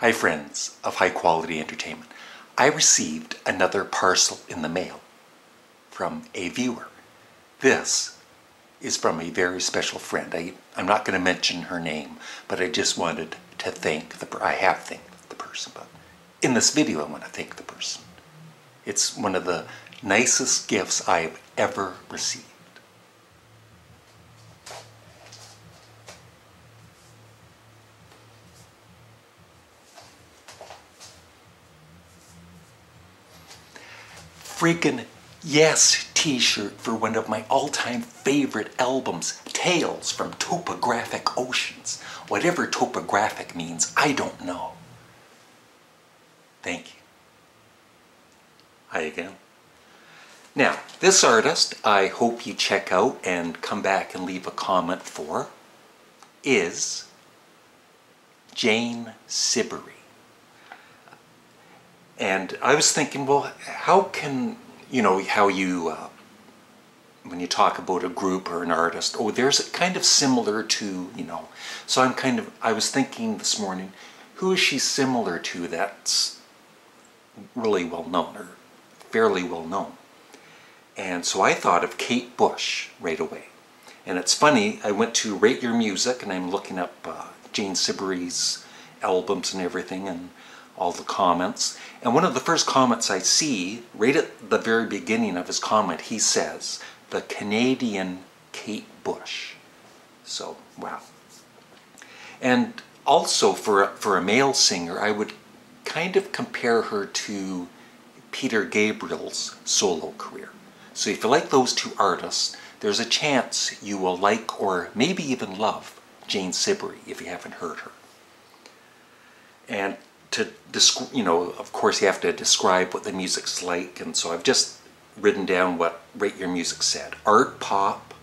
Hi friends of High Quality Entertainment. I received another parcel in the mail from a viewer. This is from a very special friend. I, I'm not going to mention her name, but I just wanted to thank the I have thanked the person, but in this video I want to thank the person. It's one of the nicest gifts I've ever received. Freaking yes t-shirt for one of my all-time favorite albums, Tales from Topographic Oceans. Whatever topographic means, I don't know. Thank you. Hi again. Now, this artist I hope you check out and come back and leave a comment for is Jane Siberry. And I was thinking, well, how can, you know, how you, uh, when you talk about a group or an artist, oh, there's a kind of similar to, you know. So I'm kind of, I was thinking this morning, who is she similar to that's really well known or fairly well known? And so I thought of Kate Bush right away. And it's funny, I went to Rate Your Music and I'm looking up uh, Jane Siberry's albums and everything and all the comments. And one of the first comments I see, right at the very beginning of his comment, he says, the Canadian Kate Bush. So, wow. And also for a, for a male singer, I would kind of compare her to Peter Gabriel's solo career. So if you like those two artists, there's a chance you will like or maybe even love Jane Siberry if you haven't heard her. And to describe, you know, of course, you have to describe what the music's like, and so I've just written down what Rate Your Music said: art pop,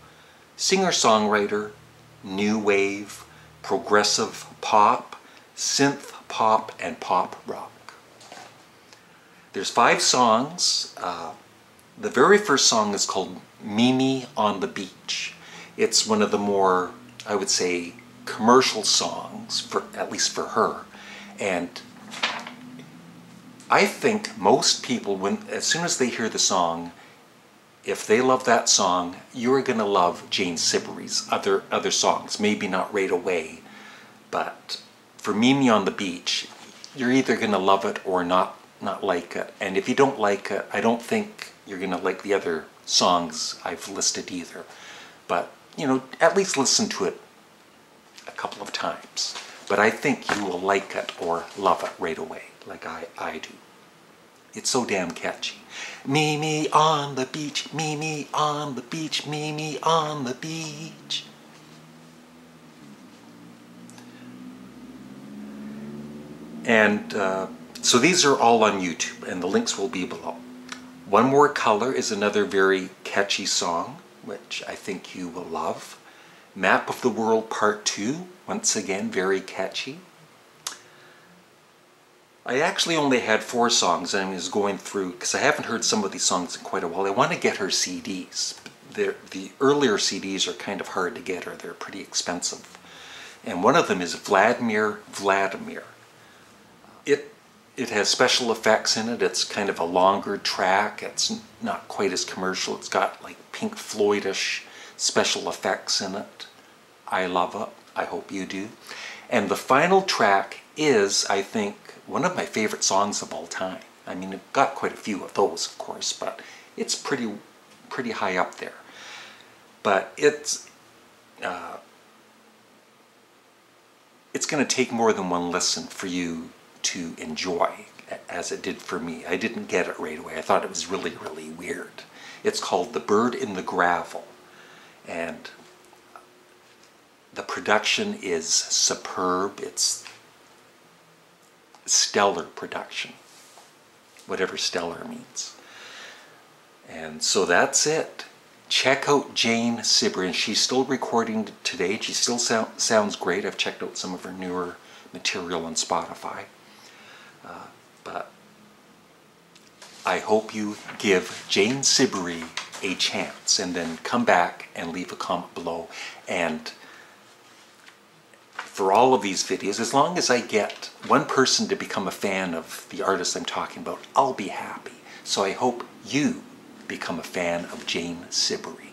singer-songwriter, new wave, progressive pop, synth pop, and pop rock. There's five songs. Uh, the very first song is called Mimi on the Beach. It's one of the more, I would say, commercial songs, for at least for her. And I think most people, when as soon as they hear the song, if they love that song, you're going to love Jane Siberry's other other songs. Maybe not right away, but for Mimi on the Beach, you're either going to love it or not not like it. And if you don't like it, I don't think you're going to like the other songs I've listed either. But, you know, at least listen to it a couple of times. But I think you will like it or love it right away like I, I do. It's so damn catchy. Me, me on the beach, me, me on the beach, me, me on the beach. And uh, so these are all on YouTube, and the links will be below. One More Color is another very catchy song, which I think you will love. Map of the World Part 2, once again, very catchy. I actually only had four songs and I was going through, because I haven't heard some of these songs in quite a while. I want to get her CDs. They're, the earlier CDs are kind of hard to get or they're pretty expensive. And one of them is Vladimir Vladimir. It, it has special effects in it. It's kind of a longer track. It's not quite as commercial. It's got like Pink Floydish special effects in it. I love it. I hope you do. And the final track is, I think, one of my favorite songs of all time. I mean, I've got quite a few of those, of course, but it's pretty, pretty high up there. But it's, uh, it's going to take more than one listen for you to enjoy, as it did for me. I didn't get it right away. I thought it was really, really weird. It's called The Bird in the Gravel, and the production is superb. It's stellar production, whatever stellar means. And so that's it. Check out Jane Siberry, she's still recording today. She still sound, sounds great. I've checked out some of her newer material on Spotify. Uh, but I hope you give Jane Siberry a chance and then come back and leave a comment below and for all of these videos, as long as I get one person to become a fan of the artist I'm talking about, I'll be happy. So I hope you become a fan of Jane Siberry.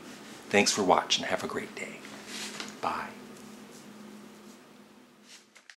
Thanks for watching. Have a great day. Bye.